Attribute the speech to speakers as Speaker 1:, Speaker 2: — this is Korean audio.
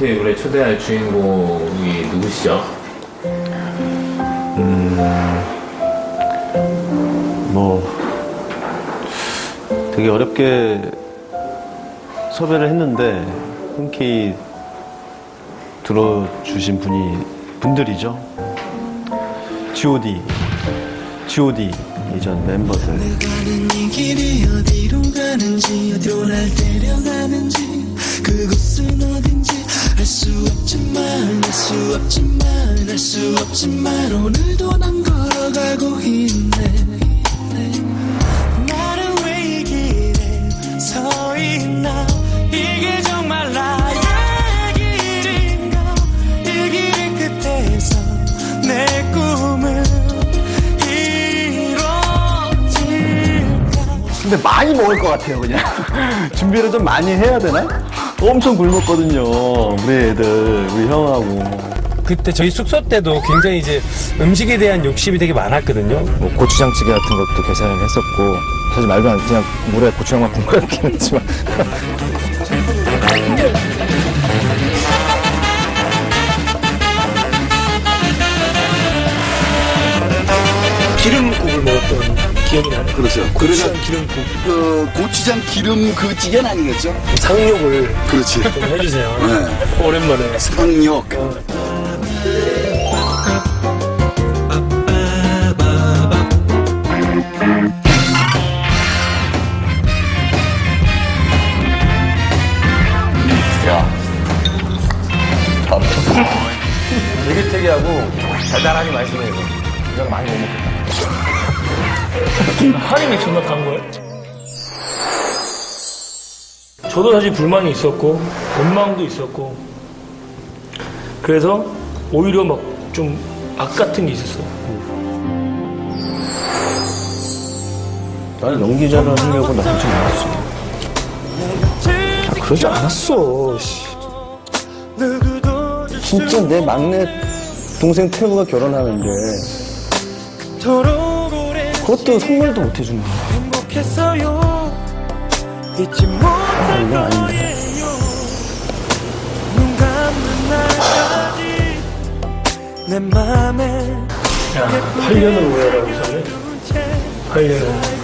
Speaker 1: 테이블에 초대할 주인공이 누구시죠?
Speaker 2: 뭐 되게 어렵게 섭외를 했는데 흔쾌히 들어주신 분이 분들이죠. G.O.D. G.O.D. 이전 멤버들.
Speaker 3: 없지만 알수 없지만 알수 없지만 오늘도 난 걸어가고 있네 나는 왜이 길에 서 있나 이게 정말 나의 길인가 이길 끝에서 내 꿈을 이뤄질까
Speaker 2: 근데 많이 먹을 것 같아요, 그냥. 준비를 좀 많이 해야 되나? 엄청 굶었거든요. 우리 애들, 우리 형하고.
Speaker 4: 그때 저희 숙소 때도 굉장히 이제 음식에 대한 욕심이 되게 많았거든요.
Speaker 5: 뭐 고추장찌개 같은 것도 계산을 했었고 사실 말도 안 그냥 물에 고추장만 본 거였긴 했지만
Speaker 4: 국을 먹었던 기억이 나네요.
Speaker 6: 그렇죠.
Speaker 4: 고추장
Speaker 6: 그래서
Speaker 4: 기름국
Speaker 6: 그 고추장 기름 그 찌개는 아니겠죠?
Speaker 4: 상욕을
Speaker 6: 그렇지.
Speaker 4: 좀 해주세요.
Speaker 6: 네.
Speaker 4: 오랜만에.
Speaker 6: 상력.
Speaker 5: 되게 특이하고 달달하니 맛있네요 이건 많이 못 먹겠다
Speaker 4: 한임이 정말 간 거예요? 저도 사실 불만이 있었고 원망도 있었고 그래서 오히려 막 좀 악 같은 게 있었어요.
Speaker 2: 나는 연기자를 하려고 나오지 않았어.
Speaker 3: 아,
Speaker 2: 그러지 않았어, 씨. 진짜 내 막내 동생 태우가 결혼하는데
Speaker 3: 오래
Speaker 2: 그것도 선물도 못 해주는 거야.
Speaker 3: 행복했어요 잊지 못할
Speaker 2: 이건 아닌데.
Speaker 3: 거예요 눈 감는 날까지 내 맘에
Speaker 4: 야, 8년을 오해하라고 있었네. 8년을.